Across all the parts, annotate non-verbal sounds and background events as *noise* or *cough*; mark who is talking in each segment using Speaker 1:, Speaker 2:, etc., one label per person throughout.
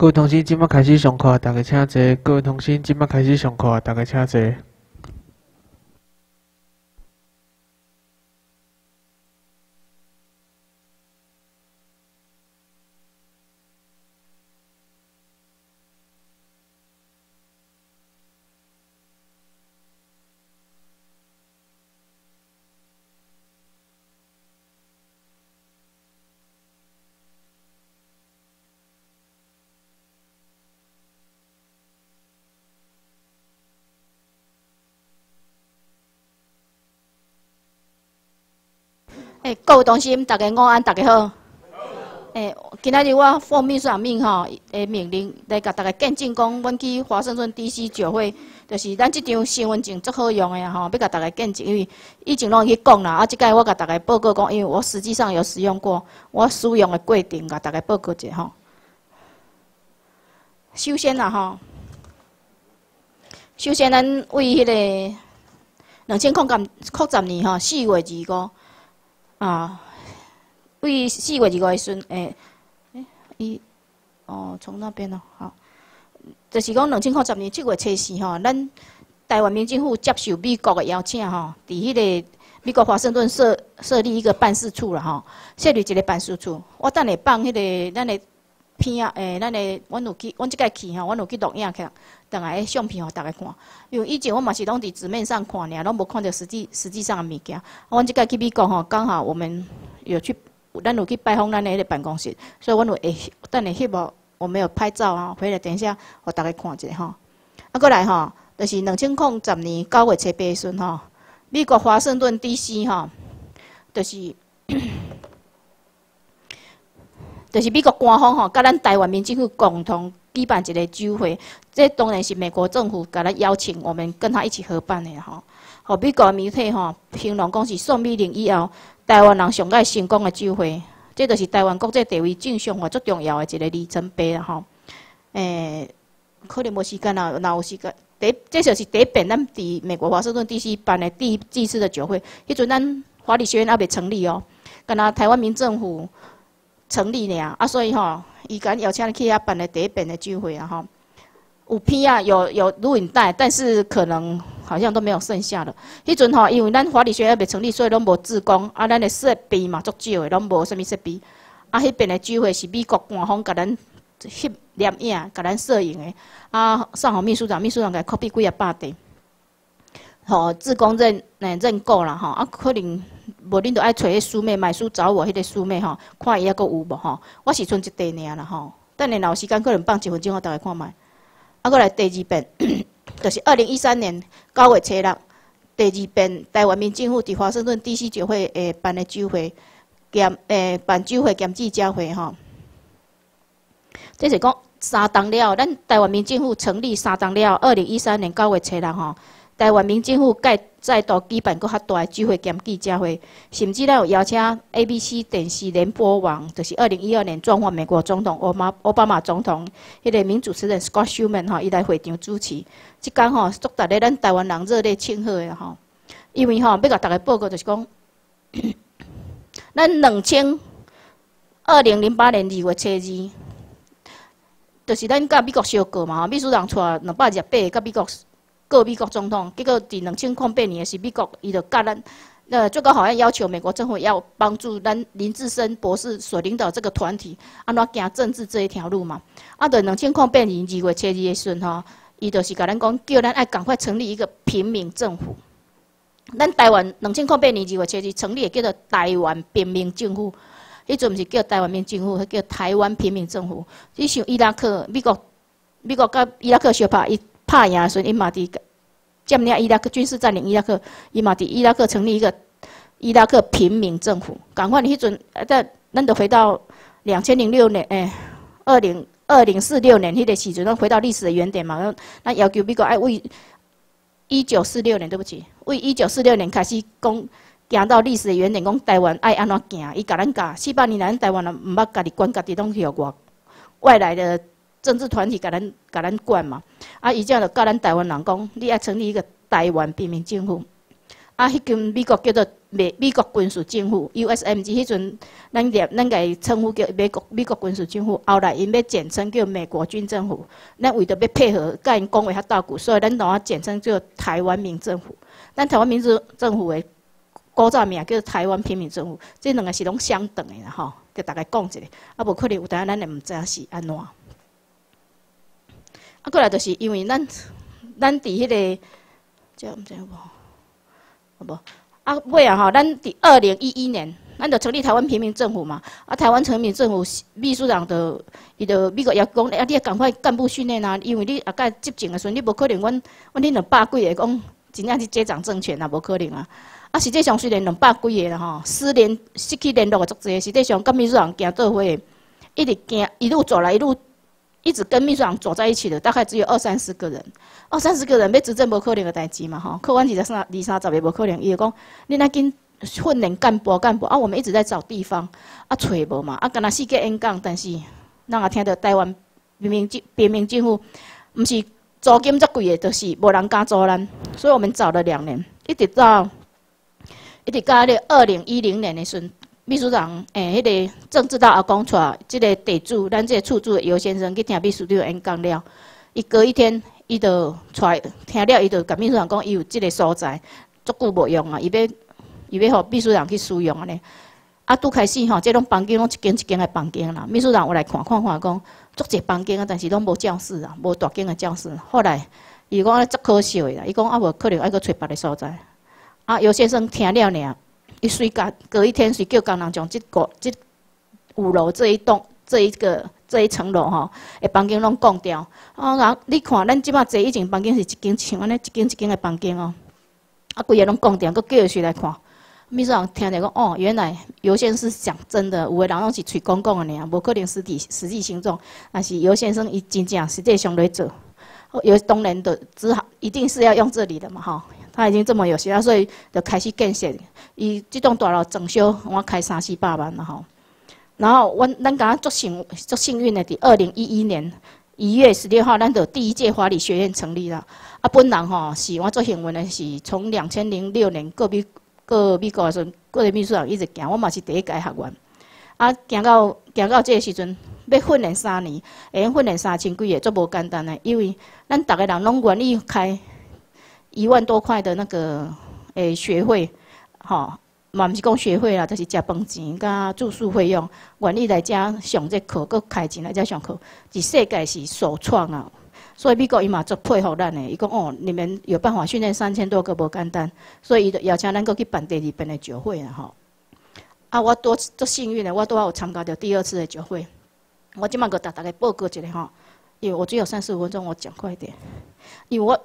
Speaker 1: 各位同学，今麦开始上课，大家请坐。各位同学，今麦开始上课，大家请坐。
Speaker 2: 诶，各位同心，大家午安，大家好。诶，今仔日我奉秘书长命吼，诶命令来甲大家见证讲，阮去华盛顿 D.C. 聚会，就是咱即张身份证足好用诶吼，要甲大家见证，因为以前拢去讲啦，啊，即摆我甲大家报告讲，因为我实际上有使用过，我使用诶过程甲大家报告一下吼。首先啦吼，首先咱为迄个两千零九零十年吼四月二五。啊，为四月二月时，诶，诶，伊，哦，从那边咯，好，就是讲两千零十年七月初四吼，咱台湾民政府接受美国的邀请吼，伫迄个美国华盛顿设设立一个办事处了吼，设立一个办事处，我等下放迄个咱的片啊，诶，咱诶，阮有去，阮即届去吼，阮有去录影去。等下，相片互大家看，因为以前我嘛是拢伫纸面上看尔，拢无看到实际实际上诶物件。阮即个去美国吼，刚好我们有去，咱有去拜访咱诶迄个办公室，所以阮有会等下翕无，我们有拍照啊，回来等一下互大家看者吼。啊，过来吼，就是两千零十年九月初八旬吼，美国华盛顿 D.C. 吼，就是，就是美国官方吼，甲咱台湾民政府共同。举办一个酒会，这当然是美国政府甲咱邀请，我们跟他一起合办的吼。吼美国媒体吼评论讲是宋美龄以后台湾人上爱成功的酒会，这就是台湾国际地位正上最重要的一个里程碑啦吼。诶，可能无时间啦，若有时间，第这就是第一遍咱伫美国华盛顿 D.C. 办的第一次的酒会，迄阵咱华理学院还未成立哦，敢若台湾民政府成立尔，啊，所以吼。伊敢邀请你去遐办的第一遍的聚会啊吼，有片啊，有有录影带，但是可能好像都没有剩下了。迄阵吼，因为咱华理学院未成立，所以拢无自工，啊，咱的设备嘛足少的，拢无啥物设备。啊，迄边的聚会是美国官方甲咱翕摄影，甲咱摄影的。啊，上好秘书长，秘书长甲 copy 几啊百张。吼，自工认诶认购啦吼，啊，可能。无恁着爱找迄书妹买书找我迄个书妹吼，看伊还阁有无吼？我是剩一袋尔啦吼。等下若有时间可能放一分钟，我大家看卖。啊，过来第二遍，*coughs* 就是二零一三年九月初六，第二遍台湾民政府伫华盛顿 D.C. 酒会诶办诶酒会，兼诶办酒会兼记者会吼。这是讲三当了，咱台湾民政府成立三当了，二零一三年九月初六吼。台湾民政府再再度举办过较大诶聚会兼记者会，甚至咧有邀请 ABC 电视联播网，就是二零一二年转换美国总统奥马奥巴马总统，迄个名主持人 Scott Schuman 吼，伊来会场主持。即间吼，祝大咧咱台湾人热烈庆贺诶吼，因为吼要甲大家报告就是讲，咱两千二零零八年二月初二，就是咱甲美国相过嘛，秘书长带两百二十八个甲美国。告美国总统，结果伫两千零八年是美国，伊就甲咱，呃，最高好像要求美国政府要帮助咱林志深博士所领导这个团体，安怎行政治这一条路嘛。啊，对，两千零八年二月七日的时吼，伊就是甲咱讲，叫咱爱赶快成立一个平民政府。咱台湾两千零八年二月七日成立叫做台湾平民政府，迄阵毋是叫台湾民政府，迄叫台湾平民政府。你像伊拉克，美国，美国甲伊拉克相拍伊。拍赢时阵，伊嘛伫占领伊拉克军事占领伊拉克，伊嘛伫伊拉克成立一个伊拉克平民政府。赶快，你迄阵，咱咱得回到两千零六年，诶，二零二零四六年迄个时阵，咱回到历史的原点嘛。咱要求美国爱为一九四六年，对不起，为一九四六年开始讲，行到历史的原点，讲台湾爱安怎行？伊甲咱教四百年来，台湾人毋捌家己管家己，拢去外外来的。政治团体甲咱甲咱管嘛，啊，伊这样就教咱台湾人讲，你爱成立一个台湾平民政府，啊，迄间美国叫做美美国军事政府 （USMG），迄阵咱连咱个称呼叫美国美国军事政府，后来因要简称叫美国军政府。咱为着要配合，甲因讲话较倒久，所以咱当啊简称叫台湾民政府。咱台湾民主政府的古早名叫台湾平民政府，这两个是拢相等的啦吼，甲大家讲一下，啊无可能有当咱也毋知影是安怎。啊，过来就是因为咱咱伫迄个，这毋知有无？无啊，尾啊吼，咱伫二零一一年，咱就成立台湾平民政府嘛。啊，台湾平民政府秘书长就，伊就美国也讲，啊，你要赶快干部训练啊，因为你啊，甲执政的时阵，你无可能，阮阮恁两百几个讲，真正是接掌政权啊，无可能啊。啊，实际上虽然两百几个啦吼，失联失去联络的足侪，实际上跟秘书长行做伙，一直行一路走来一路。一直跟秘书长走在一起的，大概只有二三十个人。二三十个人要执政无可能的代志嘛，吼。客观二十三、二三十个无可能。伊就讲，你那紧训练干部干部啊，我们一直在找地方啊，找无嘛。啊，敢若四界演讲，但是咱也听到台湾平民政平民政府，毋是租金遮贵的，就是无人敢租咱。所以我们找了两年，一直到一直到二零一零年的时阵。秘书长，诶，迄个政治道也讲出来，即个地主，咱即个厝主尤先生去听秘书长演讲了。伊隔一天，伊就出听了，伊就甲秘书长讲，伊有即个所在，足久无用啊，伊要伊要互秘书长去使用安尼。啊，拄开始吼，即种房间拢一间一间的房间啦。秘书长有来看看看，讲足济房间啊，但是拢无教室啊，无大间的教室。后来伊讲啊足可惜的啦，伊讲啊无可能，爱搁找别个所在。啊，尤先生听了尔。伊随隔隔一天，随叫工人将即个即五楼这一栋这一个这一层楼吼，诶房间拢降掉。啊，然后你看，咱即摆坐以前房间是一间像安尼，一间一间诶房间哦。啊，规个拢降掉，佮叫伊谁来看？秘书长听着讲，哦，原来尤先生是讲真的，有诶人拢是嘴讲讲诶尔，无可能实体实际行动。但是尤先生伊真正实际上来做，有当然的只好一定是要用这里的嘛，吼。他已经这么有钱了，所以就开始建设。伊这栋大楼整修，我开三四百万了吼。然后我咱刚足幸足幸运的，伫二零一一年一月十六号，咱就第一届华理学院成立了。啊，本人吼是我做幸运的，是从两千零六年过美过美国的时阵，过个秘书长一直行，我嘛是第一届学员。啊，行到行到这个时阵，要训练三年，会训练三千几个，足无简单的，因为咱逐个人拢愿意开。一万多块的那个诶学费，吼，嘛毋是讲学费啦，就是食饭钱甲住宿费用，愿意来遮上这课，搁开钱来遮上课，是世界是首创啊！所以美国伊嘛足配合咱诶，伊讲哦，你们有办法训练三千多个无简单，所以伊就邀请咱搁去办第二遍的酒会啦，吼。啊，我多足幸运诶，我都有参加着第二次的酒会。我即马搁逐大个报告一下吼，因为我只有三十五分钟，我讲快一点，因为我。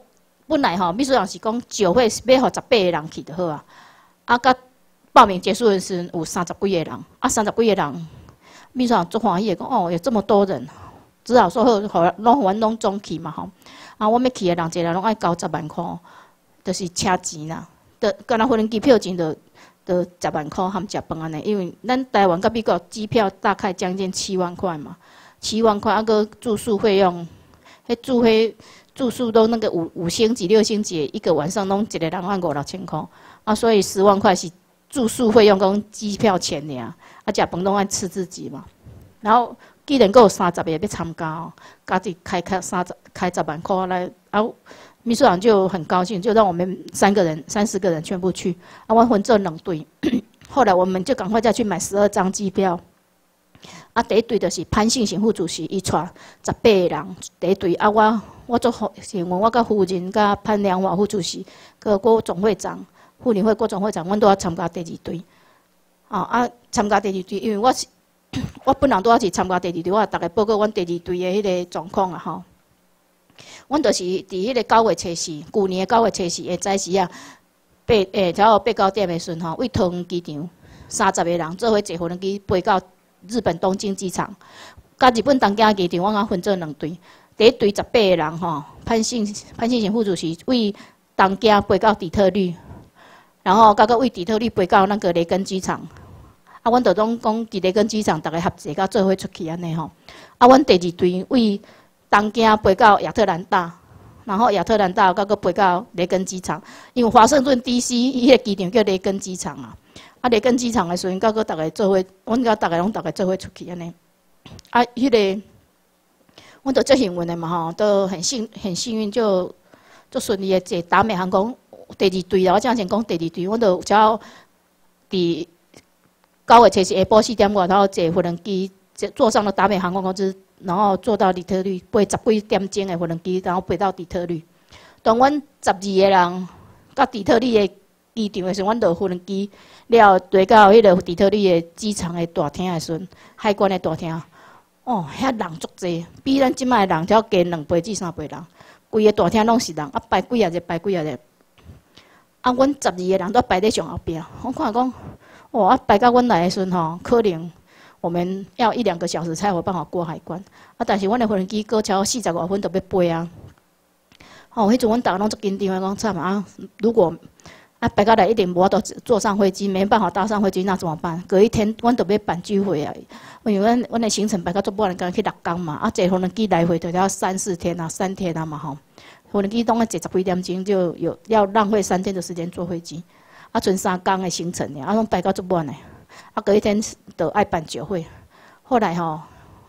Speaker 2: 本来吼，秘书长是讲酒会要互十八个人去就好啊。啊，甲报名结束的时有三十几个人，啊，三十几个人，秘书长做欢喜讲哦，有这么多人，只好说好，好拢阮拢总去嘛吼。啊，我要去的人，一个人拢爱交十万块，就是车钱啦。得，干那飞机票钱得得十万块含食饭安尼，因为咱台湾甲美国机票大概将近七万块嘛，七万块啊个住宿费用，迄住迄。住宿都那个五五星级、六星级，一个晚上拢一个人万五六千块啊，所以十万块是住宿费用跟机票钱俩，啊，食饭拢爱吃自己嘛。然后既然有三十个要参加哦，家己开开三十开十万块来，啊，秘书长就很高兴，就让我们三个人、三十个人全部去，啊，我分做两队。*coughs* 后来我们就赶快再去买十二张机票。啊，第一队就是潘信贤副主席，伊带十八个人。第一队啊，我我做新闻，我甲夫人、甲潘良华副主席，个郭总会长、妇女会郭总会长，阮都要参加第二队。哦啊，参加第二队，因为我是 *coughs* 我本人都要去参加第二队，我大概报告阮第二队的迄个状况啊，吼。阮就是伫迄个九月初四，旧年九月初四下早时啊，八诶，到八九点的时阵吼，为桃园机场三十个人做伙坐飞机飞到。日本东京机场，甲日本东京机场，我甲分做两队。第一队十八个人吼，潘信潘信贤副主席为东京飞到底特律，然后甲个为底特律飞到那个雷根机场。啊，阮就拢讲伫雷根机场，逐个合作甲做伙出去安尼吼。啊，阮第二队为东京飞到亚特兰大，然后亚特兰大，到个飞到雷根机场，因为华盛顿 D.C. 伊个机场叫雷根机场啊。啊，雷根机场的时阵，到个大家做伙，阮甲大家拢大家做伙出去安尼。啊，迄个，阮都做幸运的嘛吼，都很幸很幸运，就就顺利的坐达美航空第二队啦。我正先讲第二队，阮都只要伫九月七是下晡四点外然后坐无人机，坐坐上了达美航空公司。然后坐到底特律，飞十几点钟的无人机，然后飞到底特律。当阮十二个人到底特律的机场的时，阮就无人机了，坐到迄个底特律的机场的大厅的时阵，海关的大厅，哦，遐人足济，比咱即摆的人只要加两倍至三倍人，规个大厅拢是人，啊排几啊个，排几啊个。啊，阮十二个人都排在上后壁，我看讲，哇，啊排到阮来的时阵吼，可能。我们要一两个小时才有办法过海关，啊！但是阮的飞机过超四十五分都要飞啊！哦，迄阵阮逐个拢足紧张，讲惨啊！如果啊白到来一点无都坐上飞机，没办法搭上飞机，那怎么办？隔一天阮都要办聚会啊！因为阮阮的行程白到做不完，刚去六港嘛，啊坐无人机来回都要三四天啊，三天啊嘛吼！无人机当个坐十几点钟就有要浪费三天的时间坐飞机，啊，剩三工的行程呢，啊，拢白到做不完呢。啊，隔一天就爱办酒会，后来吼，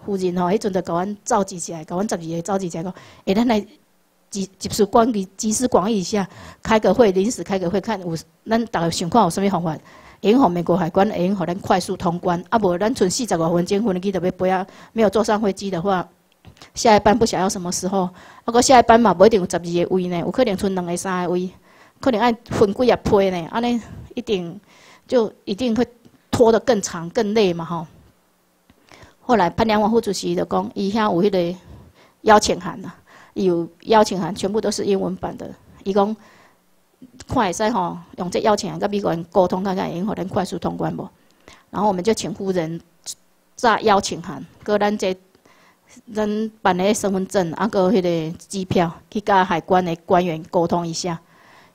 Speaker 2: 夫人吼，迄阵就甲阮召集起来，甲阮十二个召集起来讲，哎，咱来集集思广益，集思广益一下，开个会，临时开个会，看有咱逐个想看有啥物方法，用互美国海关，用互咱快速通关。啊，无咱剩四十五分钟，飞机特别不要没有坐上飞机的话，下一班不晓要什么时候。啊，个下一班嘛，不一定有十二个位呢，有可能剩两个、三个位，可能爱分几啊批呢，安尼一定就一定会。拖得更长更累嘛吼。后来潘良文副主席就讲，伊遐有迄个邀请函呐，有邀请函，全部都是英文版的。伊讲看会使吼，用这邀请函跟美国人沟通看看，会能快速通关无？然后我们就请夫人炸邀请函，搁咱这咱办的身份证，啊搁迄个机票，去甲海关的官员沟通一下。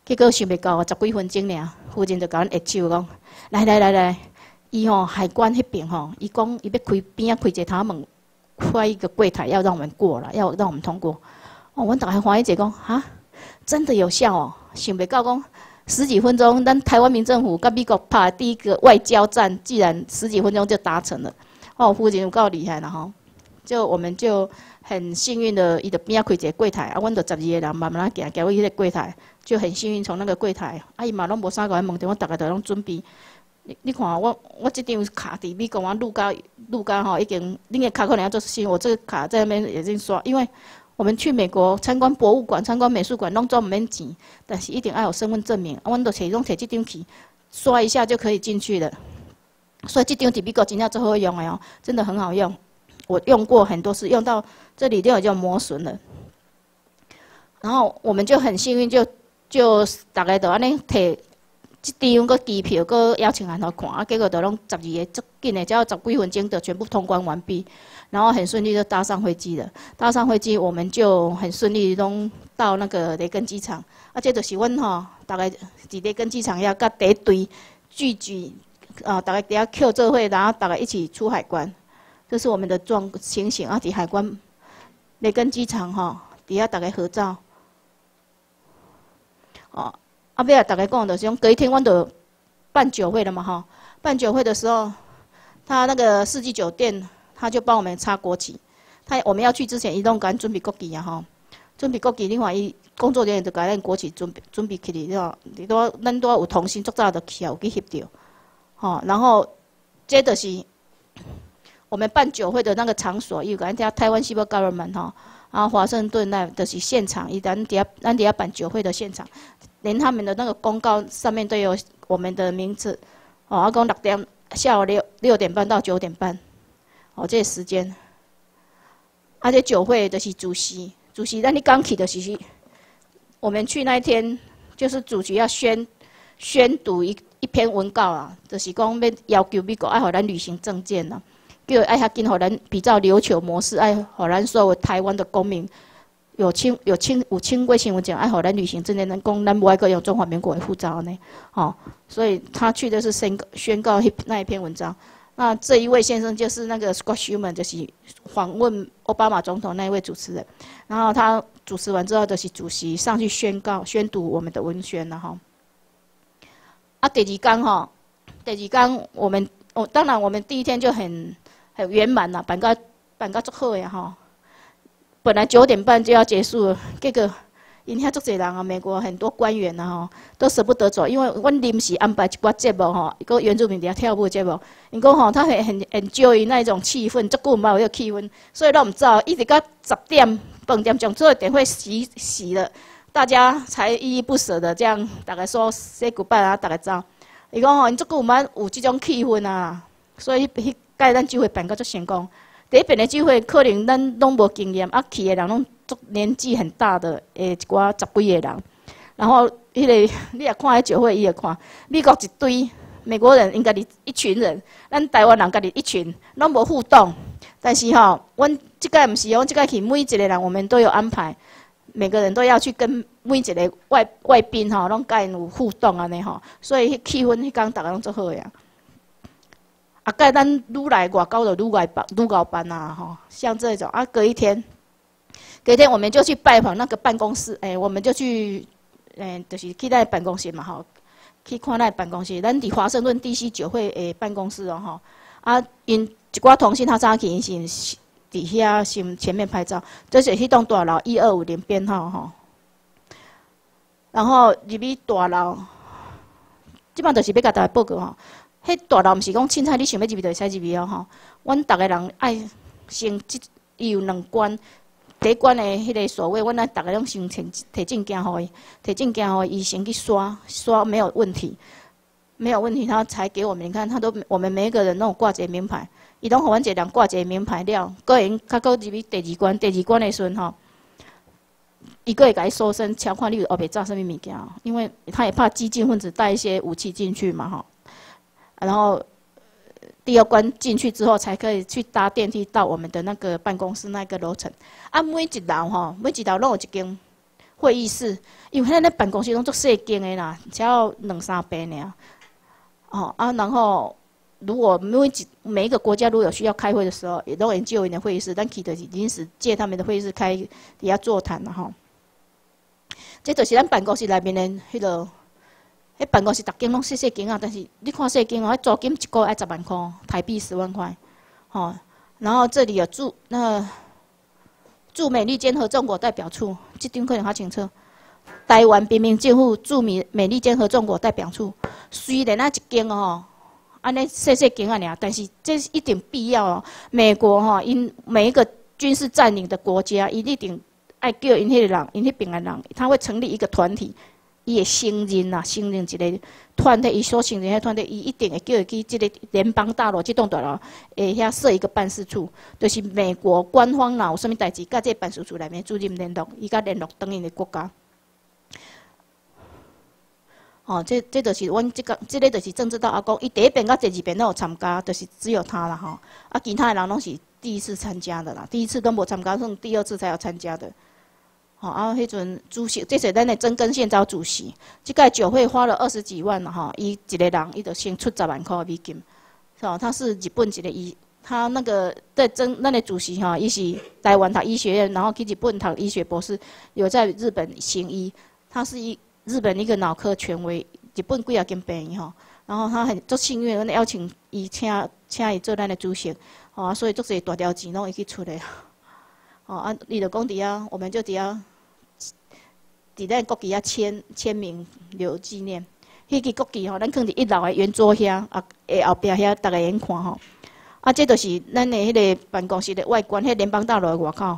Speaker 2: 结果想袂到十几分钟尔，夫人就甲阮握手讲，来来来来。伊吼海关迄边吼，伊讲伊要开边仔开一个他门，开一个柜台要让我们过了，要让我们通过。哦，阮大家怀疑者讲哈，真的有效哦！想袂到讲十几分钟，咱台湾民政府跟美国拍第一个外交战，既然十几分钟就达成了，哦，夫人有够厉害了吼！就我们就很幸运的，伊的边开一个柜台，啊，阮着十二个人慢慢行行过迄个柜台，就很幸运从那个柜台，啊，伊嘛拢无啥个问题，我大家都拢准备。你你看我我这张卡伫美国啊录加录加吼已经，恁个卡可能要做新，我这个卡在那边已经刷，因为我们去美国参观博物馆、参观美术馆，拢赚毋免钱，但是一定要有身份证明，啊，阮都摕拢摕这张去，刷一下就可以进去了。所以这张伫美国真正最好用的哦，真的很好用，我用过很多次，用到这里都有叫磨损了。然后我们就很幸运，就就大概都安尼摕。即张个机票个邀请函互看，啊，结果都拢十二个足紧的，只要十几分钟就全部通关完毕，然后很顺利就搭上飞机了。搭上飞机，我们就很顺利拢到那个雷根机场。啊，这就是阮吼，大概伫雷根机场要甲第一队聚集，啊，大概底下 Q 做会，然后大家一起出海关。这是我们的状情形啊，伫海关雷根机场吼，底下大家合照，哦。后尾啊，大家讲就是讲，隔一天阮就办酒会了嘛吼。办酒会的时候，他那个四季酒店，他就帮我们插国旗。他我们要去之前，伊拢赶准备国旗啊吼。准备国旗，另外伊工作人员就甲咱国旗准备准备起哩，吼。你都咱都有同心作战的去啊，有去翕着。吼，然后接着是我们办酒会的那个场所，有个叫台湾西部 government 吼，啊华盛顿那就是现场，伊咱底下咱底下办酒会的现场。连他们的那个公告上面都有我们的名字，哦，阿公六点下午六六点半到九点半，哦，这时间，而且酒会的是主席，主席，那你刚去的是，我们去那一天就是主席要宣宣读一一篇文告啊，就是讲要要求美国爱荷兰履行证件呐，叫爱下跟荷兰比较琉球模式，爱荷兰所有台湾的公民。有清有清有清规新闻讲，爱好来旅行证件能供咱无爱个用中华民国的护照呢，哦，所以他去的是宣宣告那一篇文章，那这一位先生就是那个 Scott Schuman，就是访问奥巴马总统那一位主持人。然后他主持完之后，就是主席上去宣告、宣读我们的文宣了哈。啊，第二天哈，第二天我们哦，当然我们第一天就很很圆满了，办个办个祝贺呀哈。本来九点半就要结束，结果。因遐足侪人啊，美国很多官员啊吼，都舍不得走，因为阮临时安排一寡节目吼，一个原住民伫遐跳舞节目，因讲吼，他很很 enjoy 那一种气氛，足久冇有气氛，所以咱唔走，一直到十点饭店将做点会洗洗了，大家才依依不舍的这样大概说 say goodbye 啊，大概走。伊讲吼，因足久冇有这种气氛啊，所以迄届咱聚会办个足成功。第一遍的聚会可能咱拢无经验，啊去的人拢。年纪很大的诶，一寡十几个人，然后迄个 *laughs* 你也看迄酒会，伊也看美国一堆美国人，应该是一群人，咱台湾人家己一群，拢无互动。但是吼，阮即届毋是哦，即届去每一个人，我们都有安排，每个人都要去跟每一个外外宾吼，拢甲因有互动安尼吼，所以迄气氛迄工逐个拢做好呀。啊，届咱愈来外高就愈外办愈高办啊吼，像这种啊，隔一天。隔天我们就去拜访那个办公室，诶，我们就去，诶，就是去那办公室嘛，吼，去看那办公室。咱伫华盛顿 D.C. 酒会诶办公室哦，吼，啊，因一寡同事他早起先伫遐先前面拍照，这是迄栋大楼一二五零编号吼。然后入去大楼，即摆就是要甲大家报告吼，迄大楼毋是讲凊彩你想要入去就会使入去哦，吼，阮逐个人爱先即伊有两关。第一关的迄个所谓，阮那逐个拢先摕摕证件互伊，摕证件互伊先去刷，刷没有问题，没有问题，他才给我们。你看，他都我们每一个人拢有挂一个名牌，伊拢互阮一个人挂一个名牌了。个人较搁入去第二关，第二关的时阵吼，伊个会甲伊搜身，查看你有后壁炸什物物件，因为他也怕激进分子带一些武器进去嘛，吼，然后。第二关进去之后，才可以去搭电梯到我们的那个办公室那个楼层。啊，每一楼吼，每一楼拢有一间会议室，因为咱那办公室拢做细间的啦，只要两三百尔。哦啊，然后如果每一每一个国家如果有需要开会的时候，也都研究一的会议室，咱去的临时借他们的会议室开底下座谈了吼。这就是咱办公室内面的迄个。迄办公室逐间拢细细间啊，但是你看细间哦，迄租金一个月要十万块，台币十万块，吼。然后这里有驻那驻美利坚合众国代表处，这张可能较清楚。台湾人民政府驻美美利坚合众国代表处，虽然那一间哦，安尼细细间啊尔，但是这是一定必要哦。美国吼，因每一个军事占领的国家，伊一定爱叫因迄个人，因迄边的人，他会成立一个团体。伊会承认呐，承认一个团体，伊所承认迄团体，伊一定会叫伊去即个联邦大楼即栋大楼，会遐设一个办事处，就是美国官方若有啥物代志，甲即个办事处内面主任联络，伊甲联络当因的国家。哦，这这就是阮即个，即个就是政治道阿公，伊第一遍甲第二遍都有参加，就是只有他啦吼，啊，其他的人拢是第一次参加的啦，第一次都无参加，算第二次才要参加的。吼，啊，迄阵主席，这是咱的真根宪招主席。即个酒会花了二十几万了吼，伊一个人伊就先出十万块美金，是吧？他是日本一个医，他那个在真咱的主席哈，伊是台湾读医学院，然后去日本读医学博士，有在日本行医。他是一日本一个脑科权威，日本几啊间病院吼。然后他很足幸运，阮邀请伊请请伊做咱的主席，吼，所以足侪大条钱拢伊去出来。哦，啊，你的公敌啊，我们就底下。伫咱国旗遐签签名留纪念，迄支国旗吼，咱放伫一楼的圆桌遐，啊，下后壁遐，逐个人看吼。啊，这就是咱的迄个办公室的外观，迄联邦大楼的外口。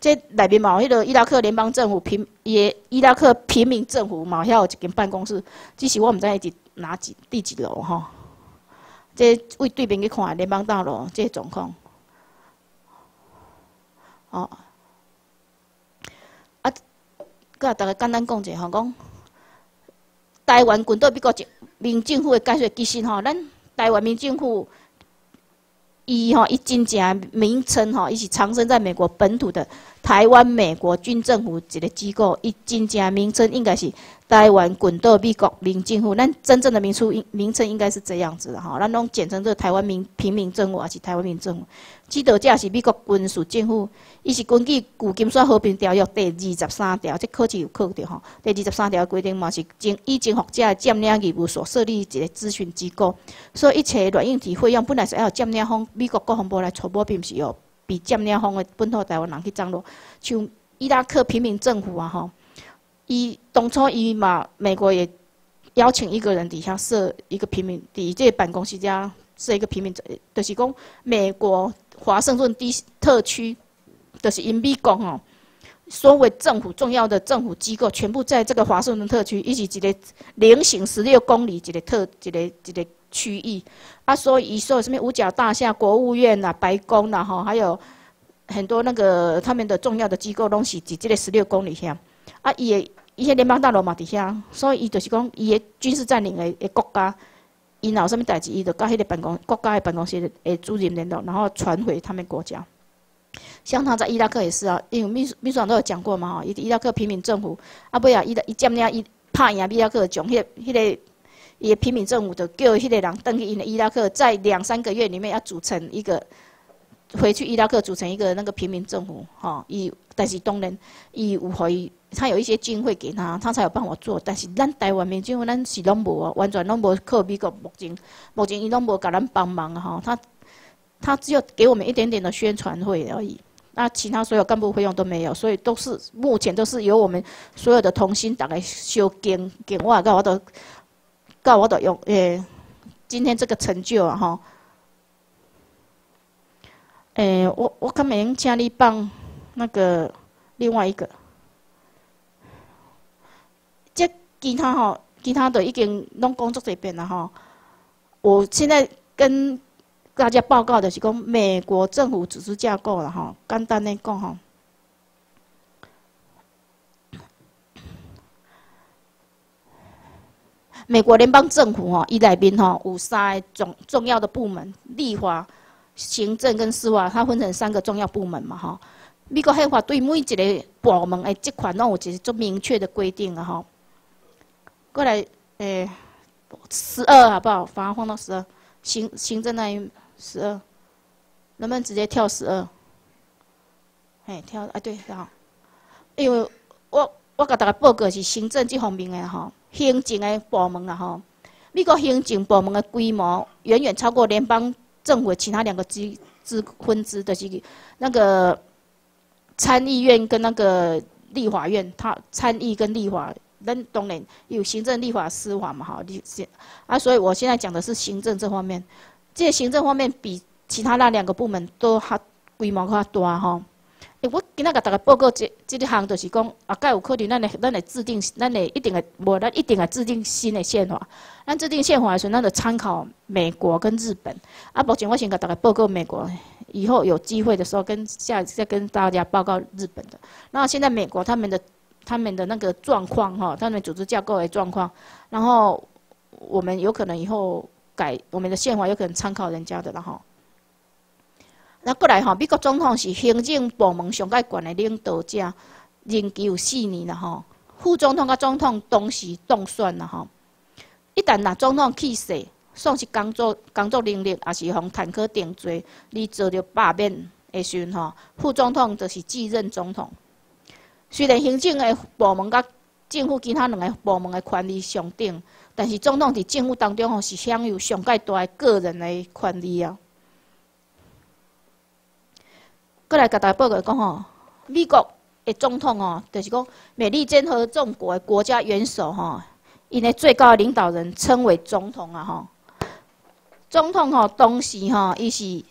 Speaker 2: 这内面嘛有迄个伊拉克联邦政府平，也伊拉克平民政府嘛遐有一间办公室，只是我毋知伫哪几第几楼吼。这为对面去看联邦大楼这状况。哦。甲大家简单讲者吼，讲台湾军队美国政民政府的解说其实吼，咱台湾民政府伊吼伊真正名称吼，伊是藏身在美国本土的台湾美国军政府一个机构，伊真正名称应该是台湾滚到美国民政府。咱真正的名称名称应该是这样子的哈，咱拢简称做台湾民平民政府，还是台湾民政府？指导者是美国军事政府，伊是根据旧金山和平条约第二十三条，即考试有考着吼。第二十三条规定嘛是经以征服者占领义务所设立一个咨询机构，所以一切软硬体费用本来是要占领方美国国防部来出拨，并不是由。比占领方的本土台湾人去掌握，像伊拉克平民政府啊，吼，伊当初伊嘛，美国也邀请一个人底下设一个平民，底这办公室加设一个平民，就是讲美国华盛顿地特区，就是因美国吼，所谓政府重要的政府机构，全部在这个华盛顿特区，以及一个菱形十六公里一个特一个一个。区域啊，所以说什么五角大厦、国务院呐、白宫呐，哈，还有很多那个他们的重要的机构拢是伫这个十六公里下。啊，伊的伊些联邦大楼嘛伫遐，所以伊就是讲伊的军事占领的的国家，伊有什么代志，伊就甲迄个办公国家的办公室的主任联络，然后传回他们国家。像他在伊拉克也是啊，因为秘书秘书长都有讲过嘛，哈，伊伊拉克平民政府啊，不呀，伊伊占领伊拍赢伊拉克，从迄个迄个。伊的平民政府就叫迄个人登记伊拉克，在两三个月里面要组成一个回去伊拉克组成一个那个平民政府，吼，伊但是当然伊有回，他有一些经费给他，他才有帮我做。但是咱台湾民政府咱是拢无啊，完全拢无靠美国目前目前伊拢无甲咱帮忙哈，他他只有给我们一点点的宣传费而已，那其他所有干部费用都没有，所以都是目前都是由我们所有的同心党来修建建我个我都。告我的用诶，今天这个成就啊哈，诶，我我可能请你帮那个另外一个，这其他吼，其他的已经拢工作这边了吼。我现在跟大家报告的是讲美国政府组织架构了吼，简单的讲吼。美国联邦政府吼，伊内面吼有三个重重要的部门，立法、行政跟司法，它分成三个重要部门嘛吼。美国宪法对每一个部门的职权拢有一个足明确的规定啊吼。过来诶，十二好不好？反而放到十二，行行政那一十二，能不能直接跳十二？嘿，跳啊对好，因为我我甲大家报告是行政这方面的哈。行政的部门啊，吼，美国行政部门的规模远远超过联邦政府其他两个支支分支的，是那个参议院跟那个立法院，它参议跟立法，咱当然有行政、立法、司法嘛，哈，立啊，所以我现在讲的是行政这方面，这行政方面比其他那两个部门都还规模较大，哈。诶，我今仔甲大家报告，这这一项就是讲，啊，该有可能，咱会咱会制定，咱会一定会，无咱一定会制定新的宪法。咱制定宪法的时候，咱就参考美国跟日本。啊，目前我先甲大家报告美国，以后有机会的时候，跟下再跟大家报告日本的。那现在美国他们的他们的那个状况哈，他们组织架构的状况，然后我们有可能以后改我们的宪法，有可能参考人家的了哈。那过来吼，美国总统是行政部门上界悬的领导者，任期有四年了吼。副总统甲总统同时当选了吼。一旦若总统去世，算是工作工作能力，也是互坦克定罪，你做着罢免的时阵吼，副总统就是继任总统。虽然行政的部门甲政府其他两个部门的权力相等，但是总统伫政府当中吼是享有上界大的个人的权利啊。过来甲大家报告讲吼，美国的总统哦，就是讲美利坚合众国的国家元首吼，因的最高领导人称为总统啊吼。总统吼，当时吼，伊是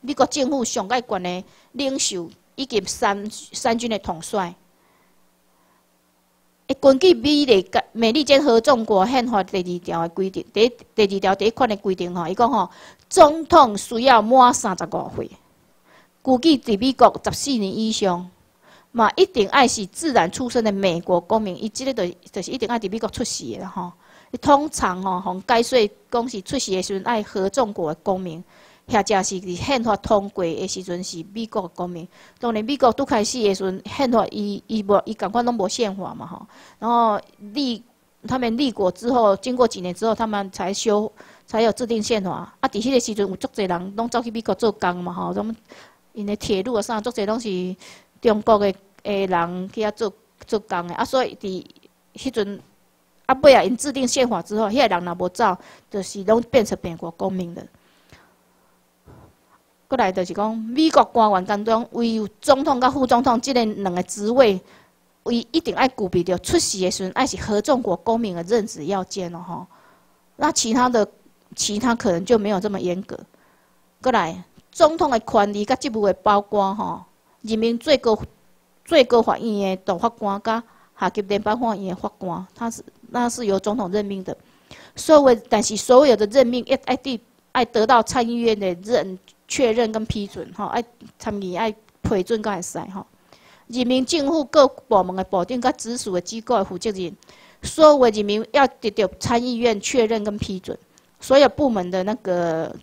Speaker 2: 美国政府上界权的领袖，以及三三军的统帅。诶，根据美利美利坚合众国宪法第二条的规定，第第二条第一款的规定吼，伊讲吼，总统需要满三十五岁。估计伫美国十四年以上，嘛一定爱是自然出生的美国公民，伊即个就就是一定爱伫美国出世的吼。伊通常吼，从该税讲是出世的时阵爱合众国的公民，或者是伫宪法通过的时阵是美国公民。当然，美国拄开始的时阵，宪法伊伊无伊共款拢无宪法嘛吼。然后立他们立国之后，经过几年之后，他们才修才有制定宪法。啊，伫迄个时阵有足侪人拢走去美国做工嘛吼，拢因的铁路啊啥足侪拢是中国的诶人去遐做做工的。啊，所以伫迄阵啊尾啊因制定宪法之后，遐人若无走，就是拢变成美国公民了。过来就是讲，美国官员当中，为总统甲副总统即个两个职位，为一定爱具备着出席的时阵，爱是合众国公民的任职要件咯吼。那其他的，其他可能就没有这么严格。过来，总统的权利甲职务的包括吼，人民最高最高法院的大法官甲下级联邦法院的法官，他是那是由总统任命的。所谓，但是所有的任命一爱得爱得到参议院的认。确认跟批准，吼，爱参议爱批准才会使，吼。人民政府各部门的部长甲直属的机构的负责人，所有人民要得到参议院确认跟批准。所有部门的那个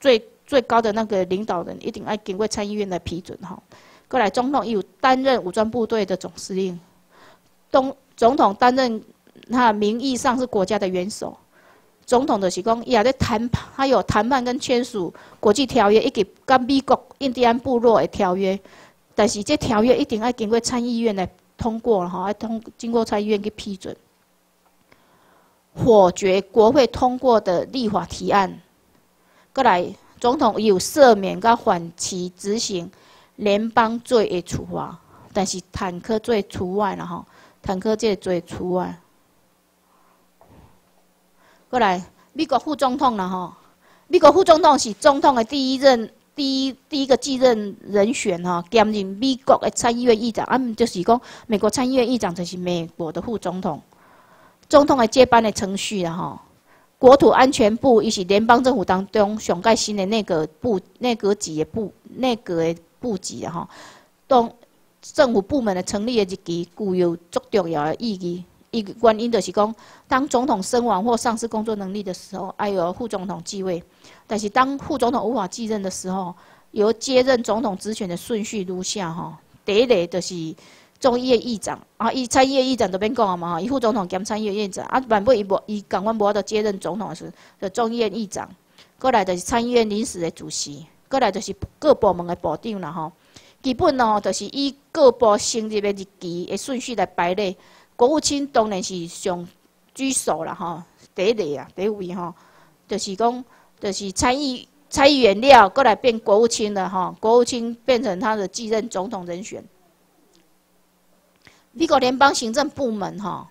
Speaker 2: 最最高的那个领导人，一定要经过参议院的批准，吼。过来，总统有担任武装部队的总司令，东总统担任他名义上是国家的元首。总统就是讲，伊也在谈判，还有谈判跟签署国际条约，以及跟美国印第安部落的条约。但是这条约一定要经过参议院来通过，哈，要通经过参议院去批准，否决国会通过的立法提案。过来，总统有赦免跟缓期执行联邦罪的处罚，但是坦克罪除外了，哈，坦克这罪除外。过来，美国副总统了吼。美国副总统是总统的第一任、第一第一个继任人选哈，兼任美国的参议院议长。啊，就是讲，美国参议院议长就是美国的副总统。总统的接班的程序啦吼。国土安全部伊是联邦政府当中上盖新的内阁部、内阁级的部、内阁的部级啊吼。当政府部门的成立的日期具有足重要的意义。一个原因就是讲，当总统身亡或丧失工作能力的时候，还由副总统继位。但是当副总统无法继任的时候，由接任总统职权的顺序如下：哈，第一个就是众议院议长啊，伊参议院议长都免讲啊嘛哈，伊副总统兼参议院议长啊，万不伊无伊港湾无得接任总统的时，就众议院议长。过来就是参议院临时的主席，过来就是各部门的部长啦吼。基本哦，就是以各部升入的日期的顺序来排列。国务卿当然是上居首了哈，第一个啊，第一位哈，就是讲，就是参议参议员了，过来变国务卿了哈，国务卿变成他的继任总统人选。美国联邦行政部门哈，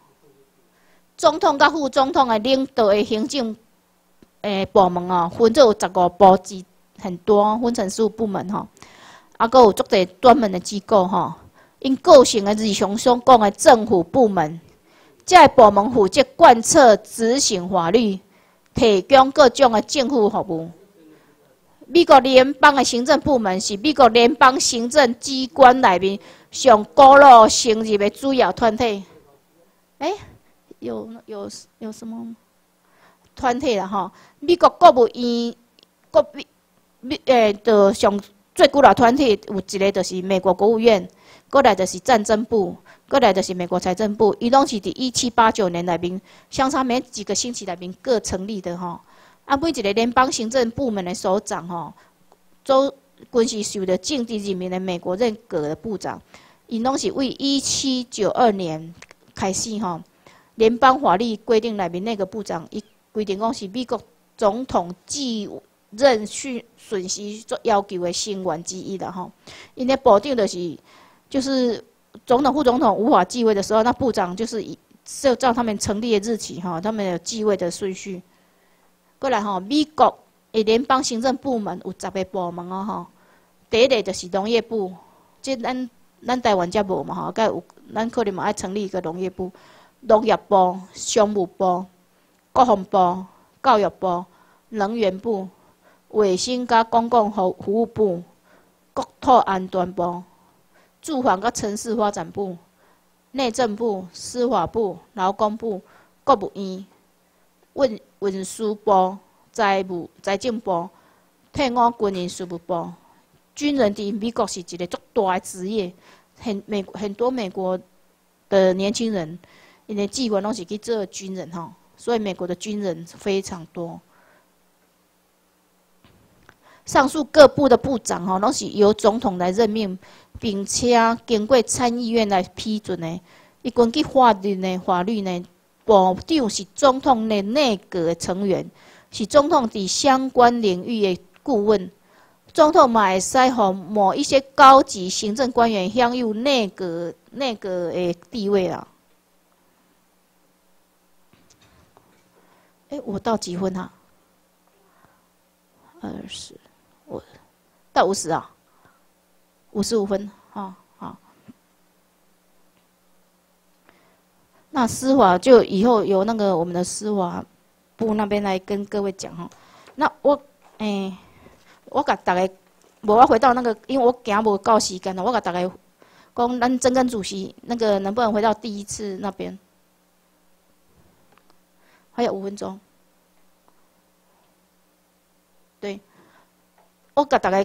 Speaker 2: 总统甲副总统的领导的行政诶部门哦，分做有十五部级，很多分成十五部门哈，啊，搁有足侪专门的机构哈。因构成的日常所讲的政府部门，这部门负责贯彻执行法律，提供各种的政府服务。美国联邦的行政部门是美国联邦行政机关内面上古老成立的主要团体。哎，有有有什么团体啦？吼，美国国务院国美诶的上最古老团体有一个，就是美国国务院。过来的是战争部，过来的是美国财政部，伊拢是伫一七八九年内面，相差没几个星期内面各成立的吼。啊，每一个联邦行政部门的首长吼，都均是受着政治人民的美国认可的部长，伊拢是为一七九二年开始吼，联邦法律规定内面那个部长，伊规定讲是美国总统继任顺顺序做要求的成员之一的吼，因为保定的是。就是总统、副总统无法继位的时候，那部长就是以就照他们成立的日期哈，他们有继位的顺序。过来哈，美国诶联邦行政部门有十个部门哦哈。第一个就是农业部，即咱咱台湾则无嘛哈，该有咱可能嘛爱成立一个农业部、农业部、商务部、国防部、教育部、能源部、卫生甲公共服务部、国土安全部。住房甲城市发展部、内政部、司法部、劳工部、国务院、运运输部、财务财政部、退伍军人事务部，军人伫美国是一个足大的职业，很美很多美国的年轻人，因为机关拢是去做军人吼，所以美国的军人非常多。上述各部的部长吼，拢是由总统来任命，并且经过参议院来批准的。伊根据法律呢，法律呢，部长是总统的内阁成员，是总统伫相关领域的顾问。总统嘛会使互某一些高级行政官员享有内阁内阁的地位啊。哎，我到几分啊？二十。到五十啊，五十五分，哈好。那司法就以后由那个我们的司法部那边来跟各位讲哈。那我诶，我甲大家，无我回到那个，因为我行无够时间了，我甲大家讲，咱曾根主席那个能不能回到第一次那边？还有五分钟。对，我甲大家。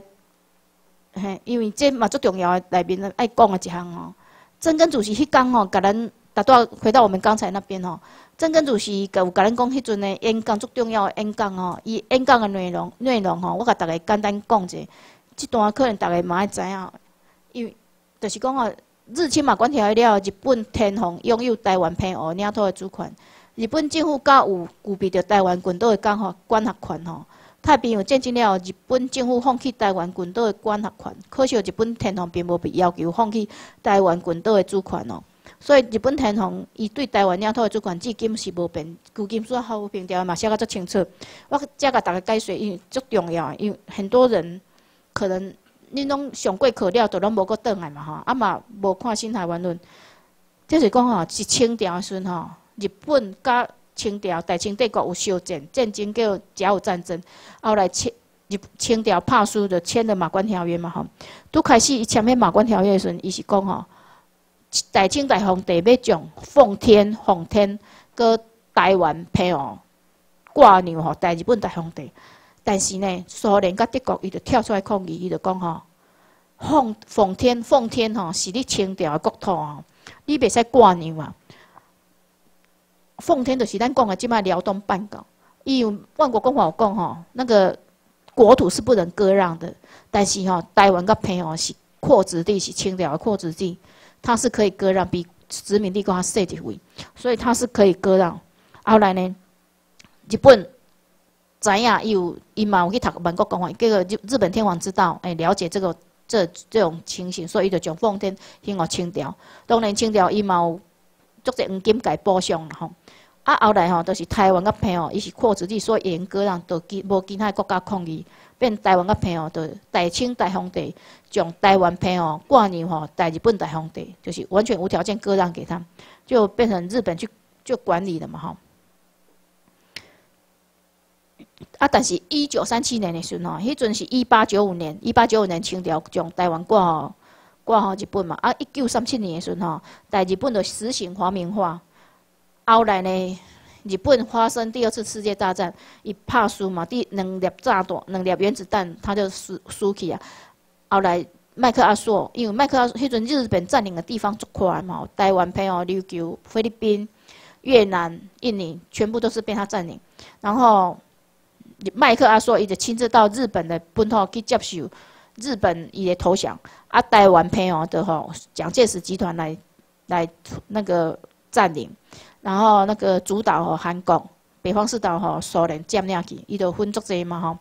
Speaker 2: 嘿，因为这嘛最重要的内面爱讲的一项哦。曾根主席迄讲吼，甲咱大多回到我们刚才那边吼。曾根主席甲有甲咱讲迄阵的演讲最重要的演讲吼，伊演讲的内容内容吼，我甲大家简单讲者。这段可能大家嘛爱知影，因为就是讲哦，日清嘛关条约了，日本天皇拥有台湾平湖领土的主权，日本政府甲有具备着台湾军岛的管辖管辖权吼。太平洋战争了后，日本政府放弃台湾群岛的管辖权，可惜日本天皇并无被要求放弃台湾群岛的主权哦。所以日本天皇伊对台湾领土的主权至今是无变。旧金山和平条约嘛写甲足清楚。我遮甲大家解说，因为足重要，因为很多人可能恁拢上过课了，都拢无搁倒来嘛吼，啊嘛无看新台湾论。即是讲吼，是清朝的。时阵吼，日本甲清朝、大清帝国有相战，战争叫甲午战争。后来清日清朝拍输就签了马关条约嘛吼。拄开始伊签迄马关条约的时阵，伊是讲吼，大清大皇帝要将奉天、奉天搁台湾平湖挂让吼大日本大皇帝。但是呢，苏联甲德国伊就跳出来抗议，伊就讲吼，奉奉天奉天吼是你清朝的国土吼，你袂使挂让啊。奉天就是咱讲的即摆辽东半岛，伊有万国公法有讲吼，那个国土是不能割让的。但是吼，台湾甲平湖是扩殖地，是清朝的扩殖地，它是可以割让，比殖民地更较细一位，所以它是可以割让。后来呢，日本知影有伊嘛有去读万国公法，结果日日本天皇知道，哎，了解这个这这种情形，所以就将奉天迁往清朝。当然清朝伊嘛有做者黄金改补偿啦吼。啊，后来吼，都是台湾甲平哦，伊是扩自己，所以严格让都其无其他国家抗议，变台湾甲平湖，都大清大皇帝将台湾平湖挂让吼，大日本大皇帝，就是完全无条件割让给他，就变成日本去就管理了嘛吼。啊，但是一九三七年的时候，迄阵是一八九五年，一八九五年清朝将台湾挂吼挂吼日本嘛。啊，一九三七年的时候，在日本就实行皇民化。后来呢，日本发生第二次世界大战，伊拍输嘛，第两粒炸弹、两粒原子弹，他就输输去啊。后来麦克阿瑟，因为麦克阿瑟迄阵日本占领的地方足宽嘛，台湾、澎湖、琉球、菲律宾、越南、印尼，全部都是被他占领。然后麦克阿瑟伊就亲自到日本的本土去接受日本伊的投降，啊，台湾、澎湖的吼蒋介石集团来来那个占领。然后那个主导吼韩国，北方四岛吼苏联占领去，伊就分作济嘛吼。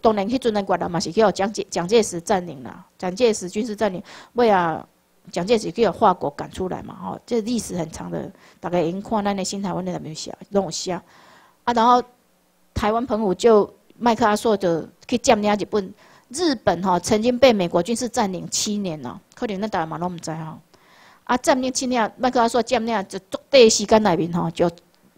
Speaker 2: 当然迄阵的越南嘛是叫蒋介蒋介石占领啦，蒋介石军事占领，为啊蒋介石叫华国赶出来嘛吼。这历史很长的，大概已经看咱的新台湾的有写，拢有写。啊，然后台湾澎湖就麦克阿瑟就去占领日本，日本吼曾经被美国军事占领七年了，可能那大家嘛拢毋知吼。啊，占领七年，麦克阿瑟占领就足短时间内面吼，就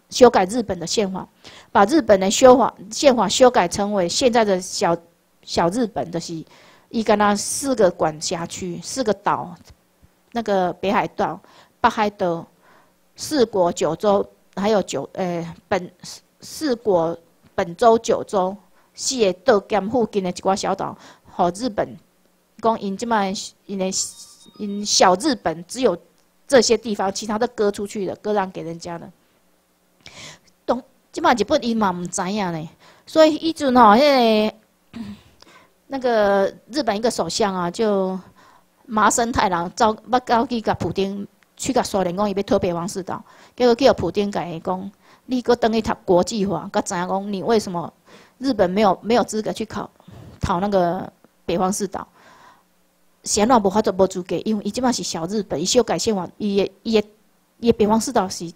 Speaker 2: 修改日本的宪法，把日本的修法宪法修改成为现在的小小日本，就是伊跟他四个管辖区、四个岛，那个北海道、北海道、四国九州，还有九呃本四国本州九州，四个岛兼附近的一寡小岛，吼日本。讲因即摆因的因小日本只有这些地方，其他都割出去了，割让给人家了。东即摆日本伊嘛毋知影呢，所以伊阵吼迄个那个日本一个首相啊，就麻生太郎招要搞去甲普丁去甲苏联讲伊要脱北王室岛，结果叫普丁甲伊讲，你搁等于读国际化，甲知影讲你为什么日本没有没有资格去考讨那个北方四岛？显然无法做无资格，因为伊即摆是小日本，伊修改宪法，伊的伊的伊的北方四岛是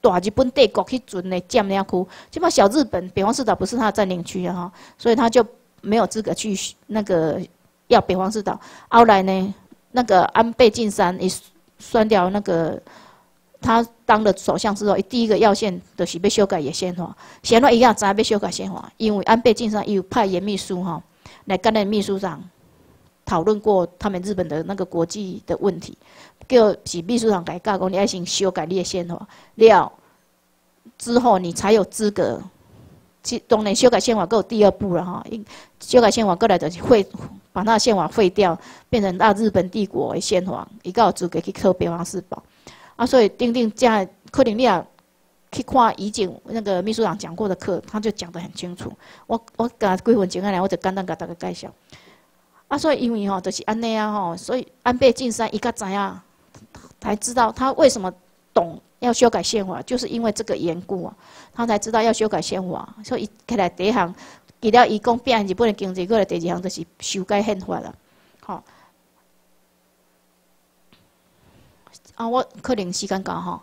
Speaker 2: 大日本帝国去准的占领区，即摆小日本北方四岛不是他的占领区啊，哈，所以他就没有资格去那个要北方四岛。后来呢，那个安倍晋三伊删掉那个他当了首相之后，第一个要线就是要修改野宪法，显然伊也知要修改宪法，因为安倍晋三有派严秘书哈来担任秘书长。讨论过他们日本的那个国际的问题，叫是秘书长改教讲，你爱先修改列宪法，了之后你才有资格。去当然修改宪法，够第二步了哈。修改宪法过来就是废，把那宪法废掉，变成大日本帝国的宪法，伊有资格去考北方四宝。啊，所以丁丁这样，柯林利亚去看以前那个秘书长讲过的课，他就讲得很清楚。我我甲几分钟下来，我就简单甲大家介绍。啊，所以因为吼，就是安尼啊吼，所以安倍晋三伊较知影，才知道他为什么懂要修改宪法，就是因为这个缘故啊，他才知道要修改宪法。所以起来第一项，除了伊讲变日本的经济，过来第二项就是修改宪法了。好，啊，我可能时间到吼。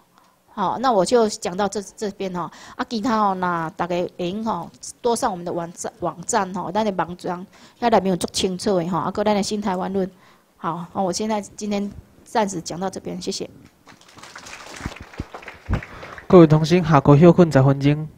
Speaker 2: 好，那我就讲到这这边吼。啊，其他哦，那大家您哈多上我们的网站网站吼，咱的网站要来没有足清楚的吼。啊，搁，咱的新台湾论。好，啊，我现在今天暂时讲到这边，谢谢。
Speaker 1: 各位同学，下课休困十分钟。